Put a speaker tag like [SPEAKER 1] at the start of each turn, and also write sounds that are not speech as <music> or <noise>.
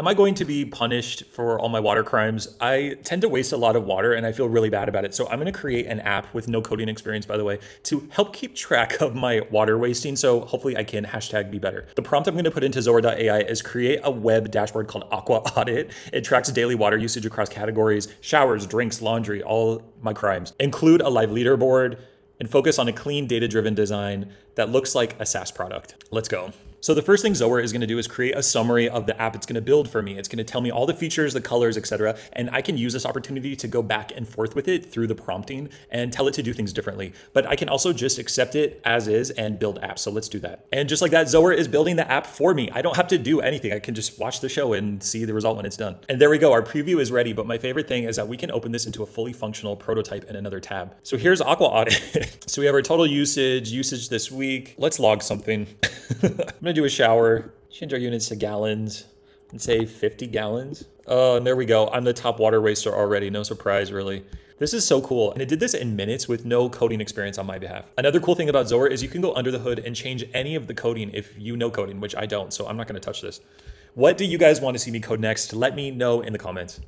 [SPEAKER 1] Am I going to be punished for all my water crimes? I tend to waste a lot of water and I feel really bad about it. So I'm gonna create an app with no coding experience, by the way, to help keep track of my water wasting. So hopefully I can hashtag be better. The prompt I'm gonna put into Zoer.ai is create a web dashboard called Aqua <laughs> Audit. It tracks daily water usage across categories, showers, drinks, laundry, all my crimes. Include a live leaderboard and focus on a clean data-driven design that looks like a SaaS product. Let's go. So the first thing Zoer is going to do is create a summary of the app it's going to build for me. It's going to tell me all the features, the colors, etc. And I can use this opportunity to go back and forth with it through the prompting and tell it to do things differently. But I can also just accept it as is and build apps. So let's do that. And just like that, Zoer is building the app for me. I don't have to do anything. I can just watch the show and see the result when it's done. And there we go. Our preview is ready. But my favorite thing is that we can open this into a fully functional prototype in another tab. So here's Aqua Audit. <laughs> so we have our total usage, usage this week. Let's log something. <laughs> Gonna do a shower, change our units to gallons, and say 50 gallons. Oh, and there we go. I'm the top water waster already. No surprise, really. This is so cool. And it did this in minutes with no coding experience on my behalf. Another cool thing about Zoer is you can go under the hood and change any of the coding if you know coding, which I don't, so I'm not gonna touch this. What do you guys want to see me code next? Let me know in the comments.